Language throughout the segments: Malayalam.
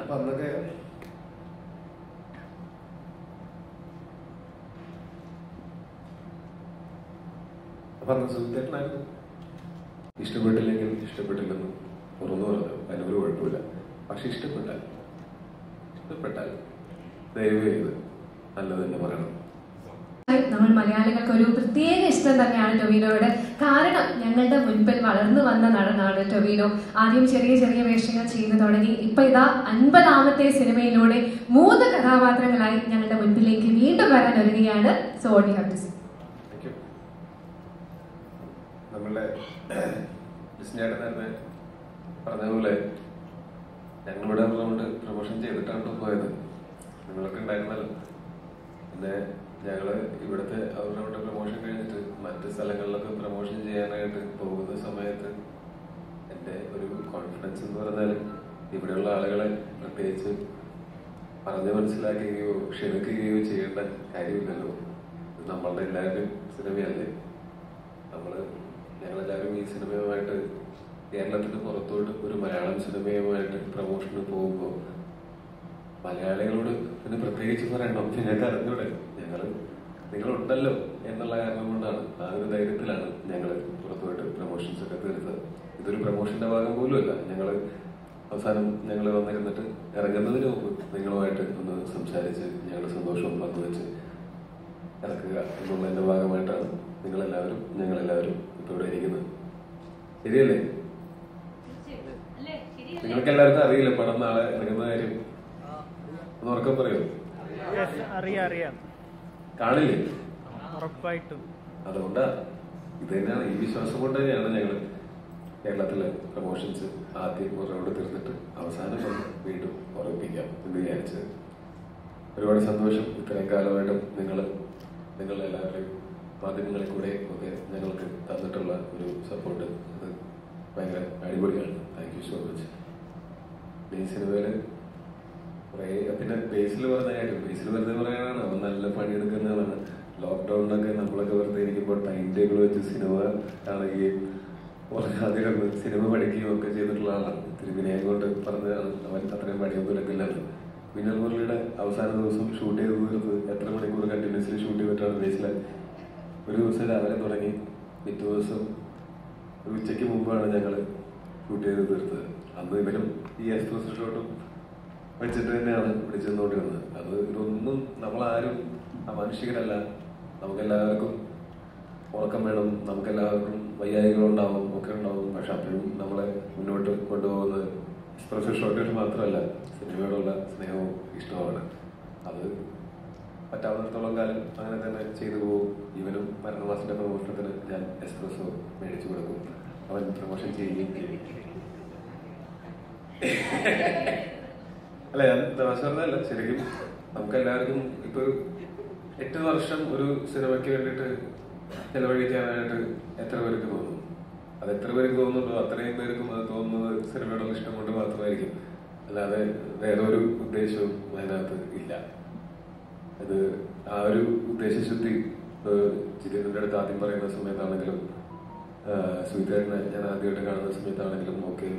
അപ്പൊ അന്നൊക്കെ അപ്പൊ അന്ന് സുഖത്തേട്ടനായിരുന്നു ഇഷ്ടപ്പെട്ടില്ലെങ്കിൽ ഇഷ്ടപ്പെട്ടില്ലെന്ന് തുറന്നു പറഞ്ഞു. അതിനൊരു കുഴപ്പമില്ല. പക്ഷെ ഇഷ്ടപ്പെട്ടാൽ ഇഷ്ടപ്പെട്ടാൽ ദയവ് ചെയ്ത് നല്ലത് തന്നെ പറയണം. നമ്മൾ മലയാളികൾക്ക് ഒരു പ്രത്യേക ഇഷ്ടം തന്നെയാണ് ടൊവിനോയോട് കാരണം ഞങ്ങളുടെ മുൻപിൽ വളർന്നു വന്ന നടനാണ് ടൊവിനോ. ആദ്യം ചെറിയ ചെറിയ വേഷങ്ങൾ ചെയ്തു തുടങ്ങി. ഇപ്പൊ ഇതാ അൻപതാമത്തെ സിനിമയിലൂടെ മൂന്ന് കഥാപാത്രങ്ങളായി ഞങ്ങളുടെ മുൻപിലേക്ക് വീണ്ടും വരാൻ ഒരുങ്ങുകയാണ് സോണി ഓൺ നമ്മളെ have to see Thank you. നമ്മളുടെ ലിസ്നേട്ടൻ തന്നെ പറഞ്ഞ പോലെ ഞങ്ങളിവിടെ പ്രൊമോഷൻ ചെയ്തിട്ടാണ് പോയത്. നിങ്ങളൊക്കെ ഉണ്ടായിരുന്നല്ലോ. പിന്നെ ഞങ്ങൾ ഇവിടുത്തെ അവരുടെ പ്രൊമോഷൻ കഴിഞ്ഞിട്ട് മറ്റ് സ്ഥലങ്ങളിലൊക്കെ പ്രൊമോഷൻ ചെയ്യാനായിട്ട് പോകുന്ന സമയത്ത് എന്റെ ഒരു കോൺഫിഡൻസ് എന്ന് പറഞ്ഞാൽ ഇവിടെയുള്ള ആളുകളെ പ്രത്യേകിച്ച് പറഞ്ഞ് മനസ്സിലാക്കുകയോ ക്ഷണിക്കുകയോ ചെയ്യേണ്ട കാര്യമില്ലല്ലോ. നമ്മളുടെ എല്ലാവരുടെയും സിനിമയല്ലേ? നമ്മൾ ഞങ്ങളെല്ലാവരും ഈ സിനിമയുമായിട്ട് കേരളത്തിന് പുറത്തോട്ട് ഒരു മലയാളം സിനിമയുമായിട്ട് പ്രൊമോഷന് പോകുമ്പോൾ മലയാളികളോട് പിന്നെ പ്രത്യേകിച്ച് പറയണം ഞങ്ങൾക്ക് അറിഞ്ഞൂടെ? ഞങ്ങൾ നിങ്ങളുണ്ടല്ലോ എന്നുള്ള കാരണം കൊണ്ടാണ്. ആ ഒരു ധൈര്യത്തിലാണ് ഞങ്ങൾ പുറത്തുപോയിട്ട് പ്രൊമോഷൻസ് ഒക്കെ തീർത്തത്. ഇതൊരു പ്രൊമോഷന്റെ ഭാഗം പോലുമല്ല ഞങ്ങൾ അവസാനം ഞങ്ങൾ വന്നിരുന്നിട്ട് ഇറങ്ങുന്നതിന് മുമ്പ് നിങ്ങളുമായിട്ട് ഒന്ന് സംസാരിച്ച് ഞങ്ങളുടെ സന്തോഷവും പങ്കുവെച്ച് ഇറക്കുക എന്നുള്ളതിന്റെ ഭാഗമായിട്ടാണ് നിങ്ങളെല്ലാവരും ഞങ്ങളെല്ലാവരും ഇപ്പോൾ ഇവിടെ ഇരിക്കുന്നത്. ശരിയല്ലേ? നിങ്ങൾക്ക് എല്ലാവർക്കും അറിയില്ല പടം നാളെ ഇറങ്ങുന്ന കാര്യം? ഒന്ന് ഉറക്കം പറയോ. അറിയാം അറിയാം. കാണില്ലേ? ഉറപ്പായിട്ടും. അതുകൊണ്ട് ഇത് തന്നെയാണ് ഈ വിശ്വാസം കൊണ്ട് തന്നെയാണ് ഞങ്ങൾ കേരളത്തിലെ പ്രമോഷൻസ് ആദ്യം ഒരാളോട് തീർന്നിട്ട് അവസാനം വീണ്ടും ഉറപ്പിക്കാം എന്ന് വിചാരിച്ചത്. ഒരുപാട് സന്തോഷം ഇത്രയും കാലമായിട്ടും നിങ്ങൾ നിങ്ങൾ എല്ലാവരുടെയും മാധ്യമങ്ങളിൽ കൂടെ ഒക്കെ ഞങ്ങൾക്ക് തന്നിട്ടുള്ള ഒരു സപ്പോർട്ട് അത് ഭയങ്കര അടിപൊളിയാണ്. താങ്ക് യു സോ മച്ച് ഈ സിനിമയിൽ കുറേ പിന്നെ ബേസിൽ പറഞ്ഞ കാര്യം ബേസിൽ വെറുതെ പറയാനാണ്. അവൻ നല്ല പണിയെടുക്കുന്നതാണ് ലോക്ക്ഡൌണിലൊക്കെ നമ്മളൊക്കെ വെറുതെ ഇരിക്കുമ്പോൾ ടൈം ടേബിൾ വെച്ച് സിനിമ കാണുകയും അധികം സിനിമ പഠിക്കുകയും ഒക്കെ ചെയ്തിട്ടുള്ള ആളാണ്. ഇത്തിരി വിനയം കൊണ്ട് പറഞ്ഞതാണ് അവൻ അത്രയും പണിയൊന്നും എടുക്കില്ലല്ലോ വിനൽ മുരളിയുടെ അവസാന ദിവസം ഷൂട്ട് ചെയ്ത് തീർത്ത് എത്ര മണിക്കൂർ കണ്ടിന്യൂസ്ലി ഷൂട്ട് ചെയ്തിട്ടാണ് ബേസിൽ ഒരു ദിവസം രാവിലെ തുടങ്ങി. പിറ്റേ ദിവസം ഒരു ഉച്ചയ്ക്ക് മുമ്പാണ് ഞങ്ങൾ ഷൂട്ട് ചെയ്ത് തീർത്തത്. അന്ന് ഇവരും ഈ എക്സ്പ്രസ് ഷോട്ടും വെച്ചിട്ട് തന്നെയാണ് വന്നത് അത് ഇതൊന്നും നമ്മളാരും അമാനുഷികരല്ല നമുക്കെല്ലാവർക്കും ഉറക്കം വേണം. നമുക്കെല്ലാവർക്കും വയ്യായികളുണ്ടാവും ഒക്കെ ഉണ്ടാവും പക്ഷെ അപ്പോഴും നമ്മളെ മുന്നോട്ട് കൊണ്ടുപോകുന്നത് എക്സ്പ്രസ് ഷോട്ടുകൾ മാത്രമല്ല സിനിമയോടുള്ള സ്നേഹവും ഇഷ്ടവുമാണ്. അത് പറ്റാവുന്നിടത്തോളം കാലം അങ്ങനെ തന്നെ ചെയ്തു പോകും. ഇവനും മരണമാസിന്റെ പ്രമോഷണത്തിന് ഞാൻ എക്സ്പ്രസോ മേടിച്ചു കൊടുക്കും. അവൻ പ്രമോഷൻ ചെയ്യുകയും ചെയ്യും. അല്ല ഞാൻ തമാശ പറഞ്ഞല്ല ശരിക്കും നമുക്ക് എല്ലാവർക്കും ഇപ്പൊ എട്ട് വർഷം ഒരു സിനിമയ്ക്ക് വേണ്ടിട്ട് ചെലവഴിക്കാനായിട്ട് എത്ര പേർക്ക് തോന്നും? അത് എത്ര പേർക്ക് തോന്നുന്നുണ്ടോ? അത്രയും പേർക്കും അത് തോന്നുന്നത് സിനിമയോടുള്ള ഇഷ്ടം കൊണ്ട് മാത്രമായിരിക്കും. അല്ലാതെ വേറെ ഒരു ഉദ്ദേശവും അതിനകത്ത് ഇല്ല. അത് ആ ഒരു ഉദ്ദേശശുദ്ധി ജിതേന്ദ്രന്റെ അടുത്ത് ആദ്യം പറയുന്ന സമയത്താണെങ്കിലും സുഹിതേട്ടനെ ഞാൻ ആദ്യമായിട്ട് കാണുന്ന സമയത്താണെങ്കിലും ഒക്കെ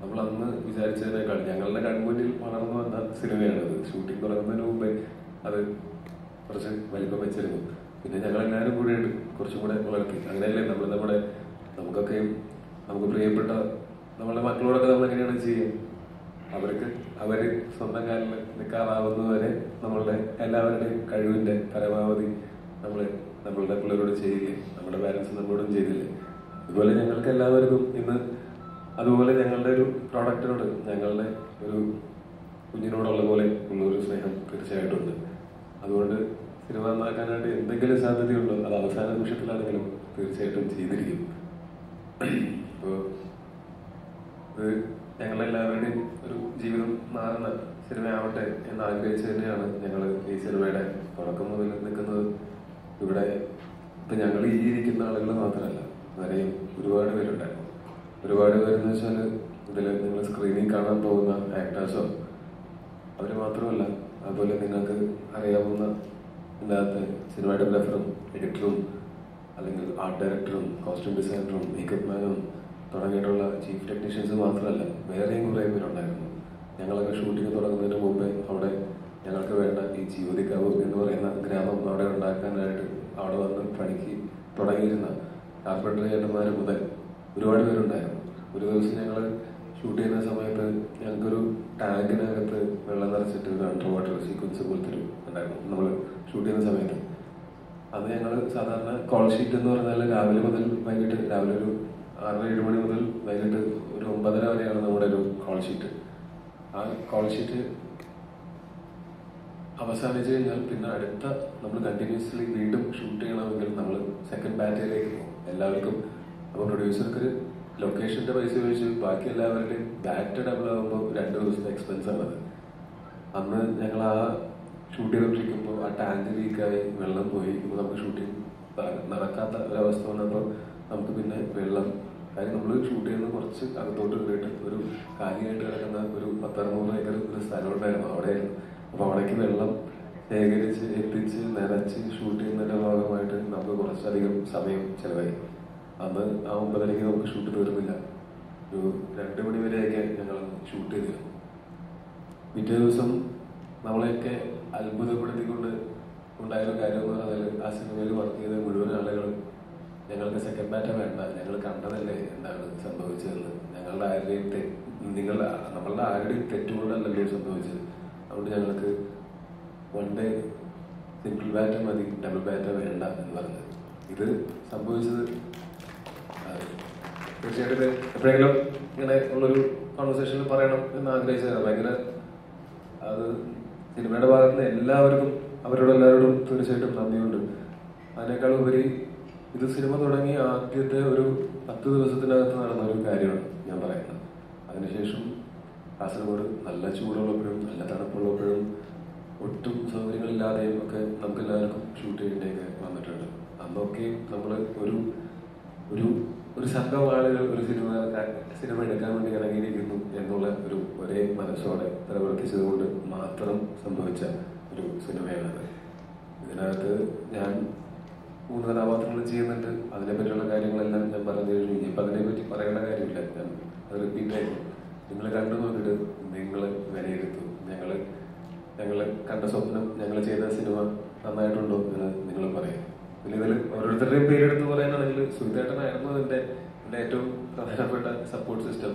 നമ്മൾ അന്ന് വിചാരിച്ചതിനേക്കാൾ ഞങ്ങളുടെ കൺമുന്നിൽ വളർന്നു വന്ന സിനിമയാണത് ഷൂട്ടിംഗ് തുടങ്ങുന്നതിന് മുമ്പേ അത് കുറച്ച് വലിപ്പം വെച്ചിരുന്നു. പിന്നെ ഞങ്ങൾ എല്ലാവരും കൂടെ കുറച്ചും കൂടെ വളർത്തി. അങ്ങനെയല്ലേ നമ്മൾ നമ്മുടെ നമുക്കൊക്കെ നമുക്ക് പ്രിയപ്പെട്ട നമ്മളുടെ മക്കളോടൊക്കെ നമ്മൾ എങ്ങനെയാണ് ചെയ്യുക? അവർക്ക് അവർ സ്വന്തം കാലിൽ നിൽക്കാറാവുന്നതുവരെ നമ്മളുടെ എല്ലാവരുടെയും കഴിവിന്റെ പരമാവധി നമ്മൾ നമ്മളുടെ പിള്ളേരോട് ചെയ്യില്ലേ നമ്മുടെ പാരൻസ് നമ്മളോടും ചെയ്തില്ലേ? അതുപോലെ ഞങ്ങൾക്ക് എല്ലാവർക്കും ഇന്ന് അതുപോലെ ഞങ്ങളുടെ ഒരു പ്രോഡക്റ്റിനോട് ഞങ്ങളുടെ ഒരു കുഞ്ഞിനോടുള്ള പോലെ ഉള്ളൊരു സ്നേഹം തീർച്ചയായിട്ടും ഉണ്ട് അതുകൊണ്ട് സിനിമ നന്നാക്കാനായിട്ട് എന്തെങ്കിലും സാധ്യതയുണ്ടോ? അത് അവസാന നിമിഷത്തിലാണെങ്കിലും തീർച്ചയായിട്ടും ചെയ്തിരിക്കും. അപ്പോൾ ഇത് ഞങ്ങളെല്ലാവരുടെയും ഒരു ജീവിതം മാറുന്ന സിനിമയാവട്ടെ എന്ന് ആഗ്രഹിച്ചു തന്നെയാണ് ഞങ്ങൾ ഈ സിനിമയുടെ തുടക്കം മുതൽ നിൽക്കുന്നത്. ഇവിടെ ഇപ്പം ഞങ്ങൾ ഈ ഇരിക്കുന്ന ആളുകൾ മാത്രമല്ല വരെയും ഒരുപാട് പേരുണ്ടായിരുന്നു. ഒരുപാട് പേരെന്ന് വെച്ചാൽ ഇതിൽ നിങ്ങൾ സ്ക്രീനിൽ കാണാൻ പോകുന്ന ആക്ടേഴ്സോ അവർ മാത്രമല്ല അതുപോലെ നിങ്ങൾക്ക് അറിയാവുന്ന ഇതിനകത്ത് സിനിമാറ്റോഗ്രാഫറും എഡിറ്ററും അല്ലെങ്കിൽ ആർട്ട് ഡയറക്ടറും കോസ്റ്റ്യൂം ഡിസൈനറും മേക്കപ്പ് മാനും തുടങ്ങിയിട്ടുള്ള ചീഫ് ടെക്നീഷ്യൻസ് മാത്രമല്ല വേറെയും കുറേ പേരുണ്ടായിരുന്നു. ഞങ്ങളൊക്കെ ഷൂട്ടിംഗ് തുടങ്ങുന്നതിന് മുമ്പേ അവിടെ ഞങ്ങൾക്ക് വേണ്ട ഈ ജീവിതക്കാവ് എന്ന് പറയുന്ന ഗ്രാമം അവിടെ ഉണ്ടാക്കാനായിട്ട് അവിടെ വന്ന് പണിക്ക് തുടങ്ങിയിരുന്ന കാർപ്പന്റർ ചേട്ടന്മാർ മുതൽ ഒരുപാട് പേരുണ്ടായിരുന്നു. ഒരു ദിവസം ഞങ്ങൾ ഷൂട്ട് ചെയ്യുന്ന സമയത്ത് ഞങ്ങൾക്കൊരു ടാങ്കിനകത്ത് വെള്ളം നിറച്ചിട്ട് ഒരു അണ്ടർ വാട്ടർ സീക്വൻസ് പോലത്തെ ഒരു ഉണ്ടായിരുന്നു. നമ്മൾ ഷൂട്ട് ചെയ്യുന്ന സമയത്ത്. അത് ഞങ്ങൾ സാധാരണ കോൾ ഷീറ്റ് എന്ന് പറഞ്ഞാൽ രാവിലെ മുതൽ വൈകിട്ട് രാവിലെ ഒരു ആറര ഏഴ് മണി മുതൽ വൈകിട്ട് ഒരു ഒമ്പതര വരെയാണ് നമ്മുടെ ഒരു കോൾ ഷീറ്റ് ആ കോൾ ഷീറ്റ് അവസാനിച്ചു കഴിഞ്ഞാൽ പിന്നെ അടുത്ത നമ്മൾ കണ്ടിന്യൂസ്ലി വീണ്ടും ഷൂട്ട് ചെയ്യണമെങ്കിൽ നമ്മൾ സെക്കൻഡ് ബാറ്റിലേക്ക് പോകും. എല്ലാവർക്കും അപ്പോൾ പ്രൊഡ്യൂസർക്ക് ലൊക്കേഷന്റെ പൈസ വെച്ച് ബാക്കി എല്ലാവരുടെയും ബാറ്റ് ഡബിൾ ആകുമ്പോൾ രണ്ട് ദിവസത്തെ എക്സ്പെൻസ് ആണത് അന്ന് ഞങ്ങൾ ആ ഷൂട്ട് ചെയ്തോണ്ടിരിക്കുമ്പോൾ ആ ടാങ്ക് ലീക്കായി വെള്ളം പോയി ഇപ്പോൾ നമുക്ക് ഷൂട്ടിംഗ് നടക്കാത്ത ഒരവസ്ഥ വന്നപ്പോൾ നമുക്ക് പിന്നെ വെള്ളം. കാര്യം നമ്മൾ ഷൂട്ട് ചെയ്യുന്ന കുറച്ച് അകത്തോട്ട് കയറിയിട്ട് ഒരു കാലിയായിട്ട് കിടക്കുന്ന ഒരു പത്തറുന്നൂറ് ഏക്കർ ഒരു സ്ഥലം ഉണ്ടായിരുന്നു അവിടെയായിരുന്നു. അപ്പോൾ അവിടേക്ക് വെള്ളം ശേഖരിച്ച് എത്തിച്ച് നിറച്ച് ഷൂട്ട് ചെയ്യുന്നതിന്റെ ഭാഗമായിട്ട് നമുക്ക് കുറച്ചധികം സമയം ചെലവായി. അന്ന് ആ ഒമ്പതരയ്ക്ക് നമുക്ക് ഷൂട്ട് തീർന്നില്ല ഒരു രണ്ട് മണി വരെയൊക്കെ ഞങ്ങൾ ഷൂട്ട് ചെയ്തിരുന്നു. പിറ്റേ ദിവസം നമ്മളെയൊക്കെ അത്ഭുതപ്പെടുത്തിക്കൊണ്ട് ഉണ്ടായൊരു കാര്യം എന്ന് പറഞ്ഞാൽ ആ സിനിമയിൽ വർക്ക് ചെയ്ത മുഴുവൻ ആളുകളും ഞങ്ങൾക്ക് സെക്കൻഡ് ബാറ്റ വേണ്ട. ഞങ്ങൾ കണ്ടതല്ലേ എന്താണ് സംഭവിച്ചതെന്ന്. ഞങ്ങളുടെ ആരുടെയും നിങ്ങളുടെ നമ്മളുടെ ആരുടെയും തെറ്റുകൊണ്ടല്ലല്ലോ സംഭവിച്ചത്. അതുകൊണ്ട് ഞങ്ങൾക്ക് വൺ ഡേ സിംഗിൾ ബാറ്റ മതി ഡബിൾ ബാറ്റ വേണ്ട എന്ന് പറഞ്ഞത് ഇത് സംഭവിച്ചത് തീർച്ചയായിട്ടും എപ്പോഴെങ്കിലും ഇങ്ങനെ ഉള്ളൊരു കോൺവെർസേഷനിൽ പറയണം എന്ന് ആഗ്രഹിച്ചതാണ്. ഭയങ്കര അത് സിനിമയുടെ ഭാഗത്ത് നിന്ന് എല്ലാവർക്കും അവരോട് എല്ലാവരോടും തീർച്ചയായിട്ടും നന്ദിയുണ്ട്. അതിനേക്കാൾ ഉപരി ഇത് സിനിമ തുടങ്ങി ആദ്യത്തെ ഒരു പത്ത് ദിവസത്തിനകത്ത് നടന്ന ഒരു കാര്യമാണ് ഞാൻ പറയുന്നത്. അതിനുശേഷം കാസർഗോഡ് നല്ല ചൂടുള്ളപ്പോഴും നല്ല തണുപ്പുള്ളപ്പോഴും ഒട്ടും സൗകര്യങ്ങളില്ലാതെയും ഒക്കെ നമുക്ക് എല്ലാവർക്കും ഷൂട്ട് ചെയ്യേണ്ടിയൊക്കെ വന്നിട്ടുണ്ട്. അന്നൊക്കെ നമ്മൾ ഒരു ഒരു ഒരു സംഘം ആളുകൾ ഒരു സിനിമ സിനിമ എടുക്കാൻ വേണ്ടി ഇറങ്ങിയിരിക്കുന്നു എന്നുള്ള ഒരു ഒരേ മനസ്സോടെ പ്രവർത്തിച്ചതുകൊണ്ട് മാത്രം സംഭവിച്ച ഒരു സിനിമയാണത്. ഇതിനകത്ത് ഞാൻ മൂന്ന് കഥാപാത്രങ്ങൾ ചെയ്യുന്നുണ്ട് അതിനെപ്പറ്റിയുള്ള കാര്യങ്ങളെല്ലാം ഞാൻ പറഞ്ഞു കഴിഞ്ഞു. ഇനിയിപ്പോൾ അതിനെപ്പറ്റി പറയേണ്ട കാര്യമില്ല. ഞാൻ അത് റിപ്പീറ്റ് ആയിരുന്നു നിങ്ങൾ കണ്ടു നോക്കിയിട്ട് നിങ്ങൾ വിലയിരുത്തും. ഞങ്ങൾ ഞങ്ങൾ കണ്ട സ്വപ്നം ഞങ്ങൾ ചെയ്ത സിനിമ നന്നായിട്ടുണ്ടോ എന്ന് നിങ്ങൾ പറയും. പിന്നെ ഇതിൽ ഓരോരുത്തരുടെയും പേരെടുത്ത് പറയാനാണെങ്കിൽ സുഹിതേട്ടനായിരുന്നു അതിന്റെ ഏറ്റവും പ്രധാനപ്പെട്ട സപ്പോർട്ട് സിസ്റ്റം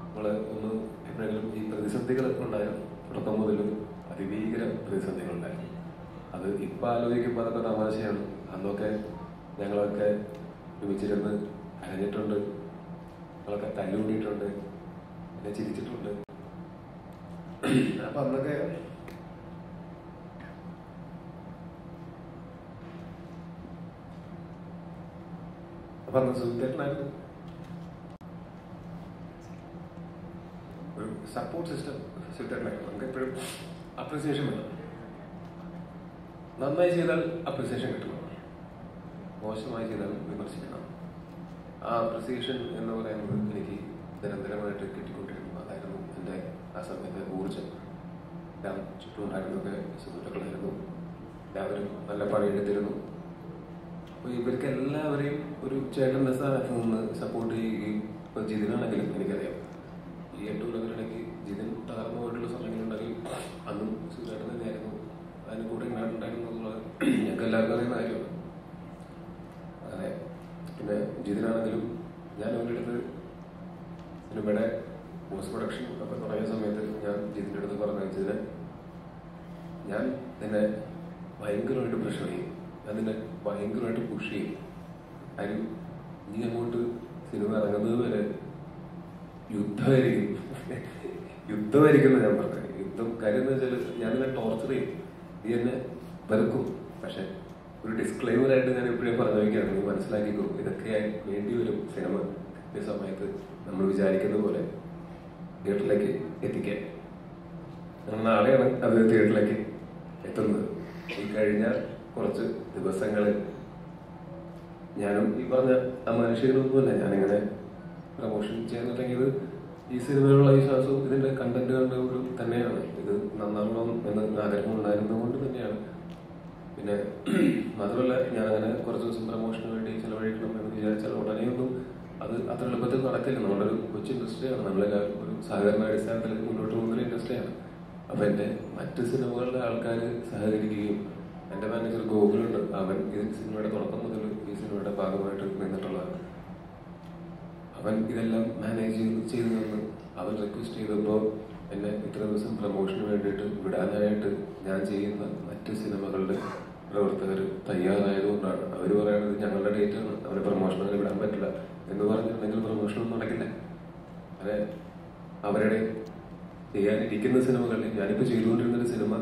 നമ്മൾ ഒന്ന് എപ്പോഴെങ്കിലും ഈ പ്രതിസന്ധികൾ ഉണ്ടായിരുന്നു തുടക്കം മുതൽ അതിഭീകര പ്രതിസന്ധികൾ ഉണ്ടായിരുന്നു. അത് ഇപ്പം ആലോചിക്കുമ്പോൾ അതൊക്കെ തമാശയാണ്. അന്നൊക്കെ ഞങ്ങളൊക്കെ ഒരുമിച്ചിരുന്ന് കരഞ്ഞിട്ടുണ്ട് ഞങ്ങളൊക്കെ തല്ലുകൂടിയിട്ടുണ്ട്. പിന്നെ ചിരിച്ചിട്ടുണ്ട്. അപ്പൊ അന്നൊക്കെ അപ്പൊ അന്ന് സുഹൃത്തേട്ടനായിരുന്നു ഒരു സപ്പോർട്ട് സിസ്റ്റം സുഹൃത്തേട്ടനായിരുന്നു നമുക്ക് എപ്പോഴും അപ്രിസിയേഷൻ വേണം. നന്നായി ചെയ്താൽ അപ്രിസിയേഷൻ കിട്ടണം. മോശമായി ചെയ്താൽ വിമർശിക്കണം. ആ അപ്രിസിയേഷൻ എന്ന് പറയുന്നത് എനിക്ക് നിരന്തരമായിട്ട് കിട്ടിക്കൊണ്ടിരുന്നു അതായിരുന്നു എന്റെ ആ സമയത്തെ ഊർജം എല്ലാം ചുറ്റുമുണ്ടായിരുന്നൊക്കെ സുഹൃത്തുക്കളായിരുന്നു. എല്ലാവരും നല്ല പണിയെടുത്തിരുന്നു. ഇവർക്ക് എല്ലാവരെയും ഒരു ചേട്ടൻ സ്ഥാനത്ത് നിന്ന് സപ്പോർട്ട് ചെയ്യുകയും ഇപ്പൊ ജിതിനാണെങ്കിലും എനിക്കറിയാം. ഈ എട്ട് കൊല്ലത്തിനിടയ്ക്ക് ജിതിൻ തകർന്നു പോയിട്ടുള്ള സമയങ്ങളുണ്ടെങ്കിൽ അന്നും സുഖേട്ടൻ തന്നെയായിരുന്നു. അതിന് കൂടെ ഉണ്ടായിരുന്നു എന്നുള്ളത് ഞങ്ങൾക്ക് എല്ലാവർക്കും അറിയുന്ന കാര്യമാണ്. അങ്ങനെ പിന്നെ ജിതിനാണെങ്കിലും ഞാൻ അവരുടെ അടുത്ത് സിനിമയുടെ പോസ്റ്റ് പ്രൊഡക്ഷൻ ഒക്കെ തുടങ്ങിയ സമയത്ത് ഞാൻ ജിതിന്റെ അടുത്ത് പറഞ്ഞു ജിതിനെ ഞാൻ നിന്നെ ഭയങ്കരമായിട്ട് പ്രഷർ ചെയ്യും. നിന്നെ ഭയങ്കരമായിട്ട് പുഷ് ചെയ്യും. അതിൽ നീ അങ്ങോട്ട് സിനിമ ഇറങ്ങുന്നത് വരെ യുദ്ധമായിരിക്കും. യുദ്ധമായിരിക്കുന്ന ഞാൻ പറഞ്ഞത്. യുദ്ധം കാര്യം എന്ന് വെച്ചാൽ ഞാൻ നിന്നെ ടോർച്ചർ ചെയ്യും. നീ എന്നെ വെറുക്കും. പക്ഷെ ഒരു ഡിസ്ക്ലൈമറായിട്ട് ഞാൻ എപ്പോഴും പറഞ്ഞു വയ്ക്കുകയാണ് നീ മനസ്സിലാക്കിക്കോ ഇതൊക്കെ വേണ്ടി വരും സിനിമ ഈ സമയത്ത് നമ്മൾ വിചാരിക്കുന്ന പോലെ തിയേറ്ററിലേക്ക് എത്തിക്കാൻ. നാളെയാണ് അത് തിയേറ്ററിലേക്ക് എത്തുന്നത്. ഈ കഴിഞ്ഞ കുറച്ച് ദിവസങ്ങളിൽ ഞാനും ഈ പറഞ്ഞ ആ മനുഷ്യരൊന്നുമല്ല ഞാനിങ്ങനെ പ്രമോഷൻ തുടങ്ങിയത് ഈ സിനിമയിലുള്ള വിശ്വാസവും ഇതിന്റെ കണ്ടന്റുകളുടെ ഒരു തന്നെയാണ്. ഇത് നന്നാവണം എന്ന് ആഗ്രഹം ഉണ്ടായിരുന്നത് തന്നെയാണ്. പിന്നെ മാത്രമല്ല ഞാൻ അങ്ങനെ കുറച്ച് ദിവസം പ്രമോഷന് വേണ്ടി ചെലവഴിക്കണം എന്ന് വിചാരിച്ചാൽ ഉടനെയൊന്നും അത് അത്ര എളുപ്പത്തിൽ നടക്കില്ല. നമ്മുടെ ഒരു കൊച്ചു ഇൻഡസ്ട്രിയാണ്. നമ്മളെല്ലാവരും ഒരു സഹകരണ അടിസ്ഥാനത്തിൽ മുന്നോട്ട് പോകുന്ന ഇൻഡസ്ട്രിയാണ്. അപ്പൊ എന്റെ മറ്റ് സിനിമകളുടെ ആൾക്കാർ സഹകരിക്കുകയും എന്റെ മാനേജർ ഗോകുലുണ്ട്. അവൻ ഈ സിനിമയുടെ തുടക്കം മുതൽ ഈ സിനിമയുടെ ഭാഗമായിട്ട് നിന്നിട്ടുള്ളതാണ്. അവൻ ഇതെല്ലാം മാനേജ് ചെയ്ത് തന്നു അവൻ റിക്വസ്റ്റ് ചെയ്തപ്പോൾ എന്നെ ഇത്ര ദിവസം പ്രൊമോഷന് വേണ്ടിയിട്ട് വിടാനായിട്ട് ഞാൻ ചെയ്യുന്ന മറ്റ് സിനിമകളുടെ പ്രവർത്തകർ തയ്യാറായതുകൊണ്ടാണ്. അവർ പറയുന്നത് ഞങ്ങളുടെ ഡേറ്റ് ആണ്. അവരെ പ്രൊമോഷൻ അങ്ങനെ വിടാൻ പറ്റില്ല എന്ന് പറഞ്ഞിട്ടുണ്ടെങ്കിൽ പ്രൊമോഷനൊന്നും നടക്കില്ല. അങ്ങനെ അവരുടെ ചെയ്യാനിരിക്കുന്ന സിനിമകളിൽ ഞാനിപ്പോൾ ചെയ്തുകൊണ്ടിരുന്നൊരു സിനിമ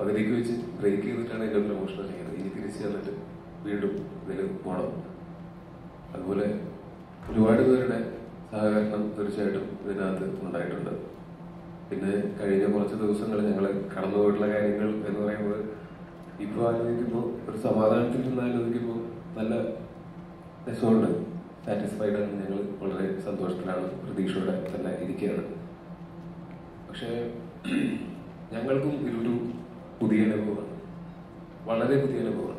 പകുതിക്ക് വെച്ച് ബ്രേക്ക് ചെയ്തിട്ടാണ് എന്റെ പ്രൊമോഷൻ ചെയ്യുന്നത്. ഇനി തിരിച്ച് വന്നിട്ട് വീണ്ടും ഇതിൽ പോകണം അതുപോലെ ഒരുപാട് പേരുടെ സഹകരണം തീർച്ചയായിട്ടും ഇതിനകത്ത് ഉണ്ടായിട്ടുണ്ട്. പിന്നെ കഴിഞ്ഞ കുറച്ച് ദിവസങ്ങൾ ഞങ്ങൾ കടന്നുപോയിട്ടുള്ള കാര്യങ്ങൾ എന്ന് പറയുമ്പോൾ ഇപ്പോൾ ആലോചിക്കുമ്പോൾ ഒരു സമാധാനത്തിൽ നിന്ന് ആലോചിക്കുമ്പോൾ നല്ല രസമുണ്ട്. സാറ്റിസ്ഫൈഡ് ആണ് ഞങ്ങൾ വളരെ സന്തോഷത്തിലാണ് പ്രതീക്ഷയോടെ തന്നെ ഇരിക്കുകയാണ്. പക്ഷേ ഞങ്ങൾക്കും ഇതൊരു പുതിയ അനുഭവമാണ് വളരെ പുതിയ അനുഭവമാണ്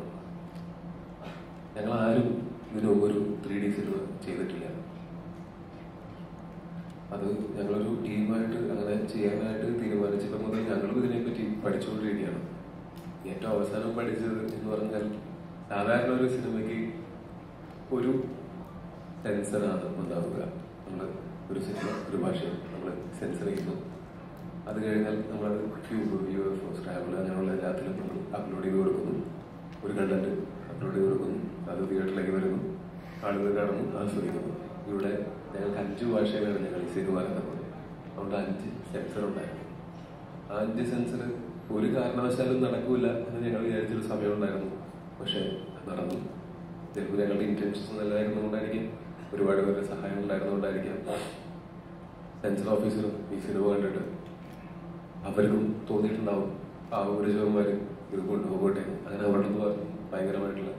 ഞങ്ങൾ ആരും ഇതിനു ഒരു ത്രീ ഡി സിനിമ ചെയ്തിട്ടില്ല. അത് ഞങ്ങളൊരു ടീമായിട്ട് അങ്ങനെ ചെയ്യാനായിട്ട് തീരുമാനിച്ചപ്പോൾ മുതൽ ഞങ്ങളും ഇതിനെപ്പറ്റി പഠിച്ചുകൊണ്ടിരിക്കുകയാണ്. ഏറ്റവും അവസാനം പഠിച്ചത് എന്ന് പറഞ്ഞാൽ സാധാരണ ഒരു സിനിമയ്ക്ക് ഒരു സെൻസറാണ് ഉണ്ടാവുക. നമ്മൾ ഒരു സിനിമ ഒരു ഭാഷ നമ്മൾ സെൻസർ ചെയ്യുന്നു. അത് കഴിഞ്ഞാൽ നമ്മൾ Qube U F O Scrabble അങ്ങനെയുള്ള എല്ലാത്തിലും നമ്മൾ അപ്ലോഡ് ചെയ്ത് കൊടുക്കുന്നു. ഒരു കണ്ടന്റ് അപ്ലോഡ് ചെയ്ത് കൊടുക്കുന്നു. അത് തിയേറ്ററിലേക്ക് വരുന്നു. ആളുകൾ കാണുന്നു ആസ്വദിക്കുന്നു ഇവിടെ ഞങ്ങൾക്ക് അഞ്ച് ഭാഷയിലാണ് ഞങ്ങൾ ഈ സിനിമ കണ്ടത്. അതുകൊണ്ട് അഞ്ച് സെൻസർ ഉണ്ടായിരുന്നു. ആ അഞ്ച് സെൻസർ ഒരു കാരണവശാലും നടക്കൂല എന്ന് ഞങ്ങൾ വിചാരിച്ചൊരു സമയം ഉണ്ടായിരുന്നു. പക്ഷേ നടന്നു. ചിലപ്പോൾ ഞങ്ങളുടെ ഇന്റൻഷൻസ് നല്ലതായിരുന്നുകൊണ്ടായിരിക്കും ഒരുപാട് പേരുടെ സഹായം ഉണ്ടായിരുന്നുകൊണ്ടായിരിക്കാം. സെൻസർ ഓഫീസറും ഈ സിനിമ കണ്ടിട്ട് അവർക്കും തോന്നിയിട്ടുണ്ടാവും ആ ഒരു ശിവന്മാര് ഇത് കൊണ്ടുപോകട്ടെ അങ്ങനെ അവിടെ നിന്ന് പറഞ്ഞു. ഭയങ്കരമായിട്ടുള്ള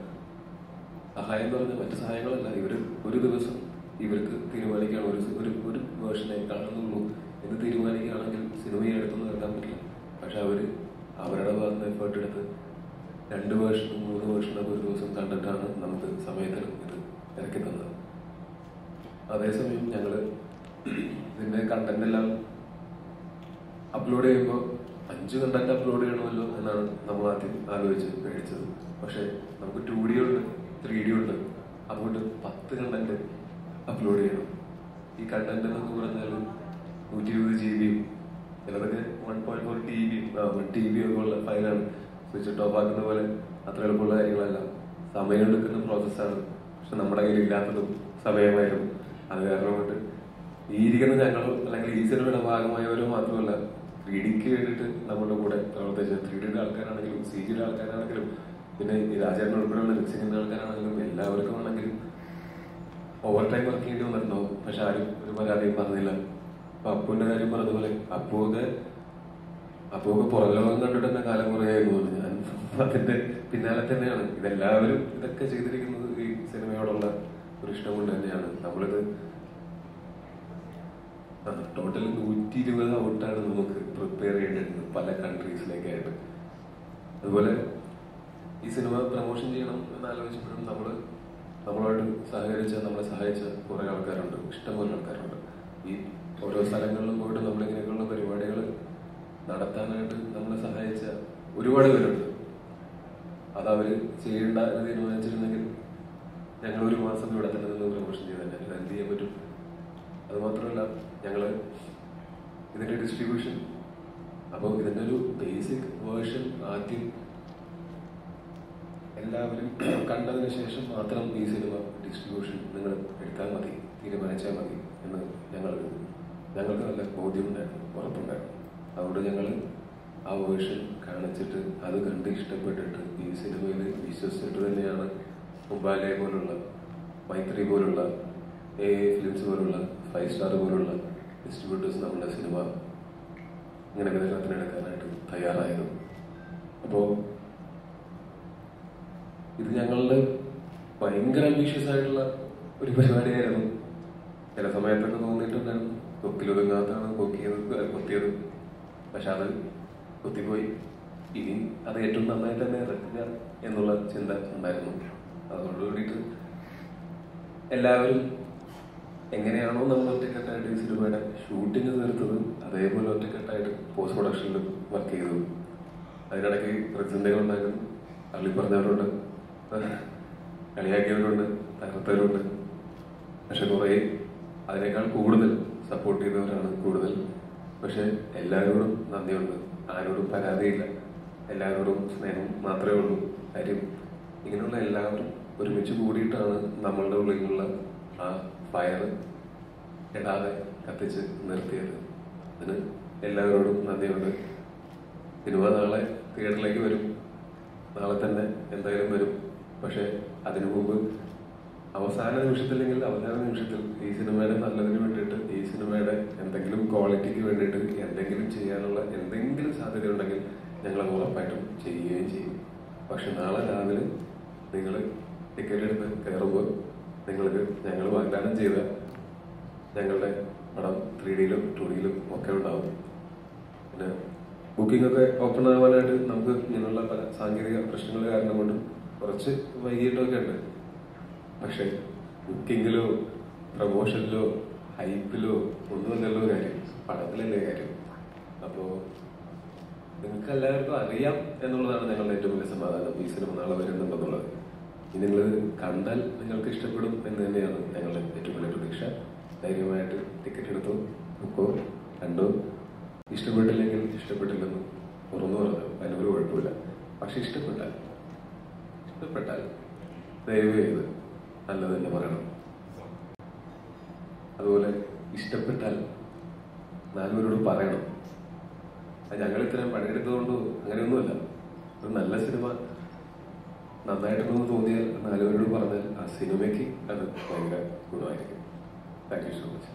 സഹായം എന്ന് പറഞ്ഞാൽ മറ്റു സഹായങ്ങളല്ല. ഇവർ ഒരു ദിവസം ഇവർക്ക് തീരുമാനിക്കുകയാണ് ഒരു ഒരു ഒരു വേർഷനെ കാണുന്നുള്ളൂ എന്ന് തീരുമാനിക്കുകയാണെങ്കിൽ സിനിമയെ എടുത്തൊന്നും ഇറക്കാൻ പറ്റില്ല. പക്ഷെ അവർ അവരുടെ ഭാഗത്ത് എഫേർട്ട് എടുത്ത് രണ്ട് വേർഷനും മൂന്ന് വേർഷനൊക്കെ ഒരു ദിവസം കണ്ടിട്ടാണ് നമുക്ക് സമയത്തിന് ഇത് ഇറക്കി തന്നത്. അതേസമയം ഞങ്ങൾ ഇതിന്റെ കണ്ടന്റ് എല്ലാം അപ്ലോഡ് ചെയ്യുമ്പോൾ അഞ്ച് കണ്ടന്റ് അപ്ലോഡ് ചെയ്യണമല്ലോ എന്നാണ് നമ്മൾ ആദ്യം ആലോചിച്ച് മേടിച്ചത് പക്ഷെ നമുക്ക് ടു ഡി ഉണ്ട് ത്രീ ഡി ഉണ്ട്. അതുകൊണ്ട് പത്ത് കണ്ടന്റ് അപ്ലോഡ് ചെയ്യണം. ഈ കണ്ടന്റ് എന്നൊക്കെ പറഞ്ഞാൽ നൂറ്റി ഇരുപത് ജി ബിയും ചിലതൊക്കെ one point four T B T B ഒക്കെ ഉള്ള ഫയലാണ് സ്വിച്ച് ടോപ്പ് ആക്കുന്ന പോലെ അത്ര എളുപ്പമുള്ള കാര്യങ്ങളല്ല. സമയമെടുക്കുന്ന പ്രോസസ്സാണ് പക്ഷെ നമ്മുടെ കയ്യിൽ ഇല്ലാത്തതും സമയമായിരുന്നു അത് കാരണം കൊണ്ട് ഈ ഇരിക്കുന്ന ഞങ്ങൾ അല്ലെങ്കിൽ ഈ സിനിമയുടെ ഭാഗമായവരും മാത്രമല്ല ത്രീ ഡിക്ക് നമ്മുടെ കൂടെ പ്രവർത്തിച്ച ത്രീ ഡിയുടെ ആൾക്കാരാണെങ്കിലും സി ജിയുടെ ആൾക്കാരാണെങ്കിലും പിന്നെ ഈ ഉൾപ്പെടെയുള്ള രക്ഷിക്കുന്ന ആൾക്കാരാണെങ്കിലും എല്ലാവർക്കും ആണെങ്കിലും ഓവർ ടൈം വർക്ക് ചെയ്യേണ്ടി വന്നിട്ടുണ്ടാവും പക്ഷെ ആരും ഒരു പരാതിയും പറഞ്ഞില്ല. അപ്പൊ അപ്പുവിന്റെ കാര്യം പറഞ്ഞതുപോലെ അപ്പുവൊക്കെ അപ്പുവൊക്കെ പുറം ലോകം കണ്ടിട്ട് തന്നെ കാലം കുറയായിരുന്നു ഞാൻ അതിന്റെ പിന്നാലെ തന്നെയാണ്. ഇതെല്ലാവരും ഇതൊക്കെ ചെയ്തിരിക്കുന്നത് ഈ സിനിമയോടുള്ള ഒരു ഇഷ്ടം കൊണ്ട് തന്നെയാണ്. നമ്മളിത് ടോട്ടൽ നൂറ്റി ഇരുപത് ഔട്ടാണ് നമുക്ക് പ്രിപ്പയർ ചെയ്യേണ്ടിരുന്നത് പല കൺട്രീസിലേക്കായിട്ട് അതുപോലെ ഈ സിനിമ പ്രൊമോഷൻ ചെയ്യണം എന്ന് ആലോചിച്ചപ്പോഴും നമ്മൾ നമ്മളോട് സഹകരിച്ച നമ്മളെ സഹായിച്ച കുറേ ആൾക്കാരുണ്ട്. ഇഷ്ടംപോലെ ആൾക്കാരുണ്ട്. ഈ ഓരോ സ്ഥലങ്ങളിലും പോയിട്ട് നമ്മളിങ്ങനെയൊക്കെയുള്ള പരിപാടികൾ നടത്താനായിട്ട് നമ്മളെ സഹായിച്ച ഒരുപാട് പേരുണ്ട്. അത് അവർ ചെയ്യേണ്ട എന്ന് തീരുമാനിച്ചിരുന്നെങ്കിൽ ഞങ്ങൾ ഒരു മാസം ഇവിടെ തന്നെ നിന്ന് പ്രൊമോഷൻ ചെയ്ത് തന്നെ എന്ത് ചെയ്യാൻ പറ്റും? അത് ഞങ്ങൾ ഇതിന്റെ ഡിസ്ട്രിബ്യൂഷൻ അപ്പോൾ ഇതിന്റെ ഒരു ബേസിക് വേർഷൻ ആദ്യം എല്ലാവരും കണ്ടതിന് ശേഷം മാത്രം ഈ സിനിമ ഡിസ്ട്രിബ്യൂഷൻ നിങ്ങൾ എടുത്താൽ മതി തീരുമാനിച്ചാൽ മതി എന്ന് ഞങ്ങൾ ഞങ്ങൾക്ക് നല്ല ബോധ്യമുണ്ടായിരുന്നു ഉറപ്പുണ്ടായിരുന്നു. അതുകൊണ്ട് ഞങ്ങൾ ആ വേർഷൻ കാണിച്ചിട്ട് അത് കണ്ട് ഇഷ്ടപ്പെട്ടിട്ട് ഈ സിനിമയിൽ വിശ്വസിച്ചിട്ട് തന്നെയാണ് മുബാലെ പോലുള്ള മൈത്രി പോലുള്ള എ ഫിലിംസ് പോലുള്ള ഫൈവ് സ്റ്റാർ പോലുള്ള ഡിസ്ട്രിബ്യൂട്ടേഴ്സ് നമ്മുടെ സിനിമ ഇങ്ങനെ വിതരണത്തിനെടുക്കാനായിട്ട് തയ്യാറായത് അപ്പോൾ ഇത് ഞങ്ങളുടെ ഭയങ്കര അംബീഷ്യസ് ആയിട്ടുള്ള ഒരു പരിപാടിയായിരുന്നു. ചില സമയത്തൊക്കെ തോന്നിയിട്ടുണ്ടായിരുന്നു. കൊക്കിലൊതുങ്ങാത്താണ് കൊക്കിയത് കൊത്തിയത്. പക്ഷെ അത് കൊത്തിപ്പോയി. ഇനി അത് ഏറ്റവും നന്നായി തന്നെ ഇറക്കുക എന്നുള്ള ചിന്ത ഉണ്ടായിരുന്നു. അതോടുകൂടിയിട്ട് എല്ലാവരും എങ്ങനെയാണോ നമ്മൾ ഒറ്റക്കെട്ടായിട്ട് ഈ സിനിമയുടെ ഷൂട്ടിംഗ് തീർത്തത് അതേപോലെ ഒറ്റക്കെട്ടായിട്ട് പോസ്റ്റ് പ്രൊഡക്ഷനിലും വർക്ക് ചെയ്തത് അതിനിടയ്ക്ക് പ്രതിസന്ധികൾ ഉണ്ടായിരുന്നു തള്ളി പറഞ്ഞവരുണ്ട് കളിയാക്കിയവരുണ്ട് തകർത്തവരുണ്ട്. പക്ഷെ കുറേ അതിനേക്കാൾ കൂടുതൽ സപ്പോർട്ട് ചെയ്തവരാണ് കൂടുതൽ. പക്ഷെ എല്ലാവരോടും നന്ദിയുണ്ട്. ആരോടും പരാതിയില്ല. എല്ലാവരോടും സ്നേഹം മാത്രമേ ഉള്ളൂ. കാര്യം ഇങ്ങനെയുള്ള എല്ലാവരും ഒരുമിച്ച് കൂടിയിട്ടാണ് നമ്മളുടെ ഉള്ളിലുള്ള ആ ഫയർ ഇടാതെ കത്തിച്ച് നിർത്തിയത്. അതിന് എല്ലാവരോടും നന്ദിയുണ്ട്. സിനിമ നാളെ തിയേറ്ററിലേക്ക് വരും. നാളെ തന്നെ എന്തായാലും വരും. പക്ഷേ അതിനു മുമ്പ് അവസാന നിമിഷത്തില്ലെങ്കിൽ അവസാന നിമിഷത്തിൽ ഈ സിനിമയുടെ നല്ലതിന് വേണ്ടിയിട്ട് ഈ സിനിമയുടെ എന്തെങ്കിലും ക്വാളിറ്റിക്ക് വേണ്ടിയിട്ട് എന്തെങ്കിലും ചെയ്യാനുള്ള എന്തെങ്കിലും സാധ്യത ഉണ്ടെങ്കിൽ ഞങ്ങൾ ഉറപ്പായിട്ടും ചെയ്യുകയും ചെയ്യും. പക്ഷെ നാളെ രാവിലെ നിങ്ങൾ ടിക്കറ്റ് എടുത്ത് കയറുമ്പോൾ നിങ്ങൾക്ക് ഞങ്ങൾ വാഗ്ദാനം ചെയ്ത ഞങ്ങളുടെ പടം ത്രീ ഡിയിലും ടു ഡിയിലും ഒക്കെ ഉണ്ടാവും. പിന്നെ ബുക്കിംഗ് ഒക്കെ ഓപ്പൺ ആവാനായിട്ട് നമുക്ക് ഇങ്ങനെയുള്ള പല സാങ്കേതിക പ്രശ്നങ്ങൾ കാരണം കൊണ്ട് കുറച്ച് വൈകിട്ടൊക്കെ ഉണ്ട്. പക്ഷെ ബുക്കിങ്ങിലോ പ്രമോഷനിലോ ഹൈപ്പിലോ ഒന്നുമല്ലല്ലോ കാര്യം. പടത്തിലല്ലേ കാര്യം. അപ്പോൾ നിങ്ങൾക്ക് എല്ലാവർക്കും അറിയാം എന്നുള്ളതാണ് ഞങ്ങളുടെ ഏറ്റവും വലിയ സമാധാനം ഈ സിനിമ നാളെ വരുന്നുണ്ടെന്നുള്ളത്. ഇനി നിങ്ങൾ കണ്ടാൽ നിങ്ങൾക്ക് ഇഷ്ടപ്പെടും എന്ന് തന്നെയാണ് ഞങ്ങളുടെ ഏറ്റവും വലിയ പ്രതീക്ഷ. ധൈര്യമായിട്ട് ടിക്കറ്റ് എടുത്തോ ബുക്കോ കണ്ടോ. ഇഷ്ടപ്പെട്ടില്ലെങ്കിൽ ഇഷ്ടപ്പെട്ടില്ലെന്ന് തുറന്നു പറഞ്ഞു. അതിനൊരു കുഴപ്പമില്ല. പക്ഷെ ഇഷ്ടപ്പെട്ടാൽ ഇഷ്ടപ്പെട്ടാൽ ദയവ് ചെയ്ത് നല്ലത് തന്നെ പറയണം. അതുപോലെ ഇഷ്ടപ്പെട്ടാൽ നാലുപേരോട് പറയണം. ഞങ്ങൾ ഇത്രയും പണിയെടുത്തതുകൊണ്ടോ അങ്ങനെയൊന്നുമല്ല. ഒരു നല്ല സിനിമ നന്നായിട്ടുണ്ടെന്ന് തോന്നിയാൽ നാലുപേരോട് പറഞ്ഞാൽ ആ സിനിമയ്ക്ക് അത് ഭയങ്കര ഗുണമായിരിക്കും. Thank you so much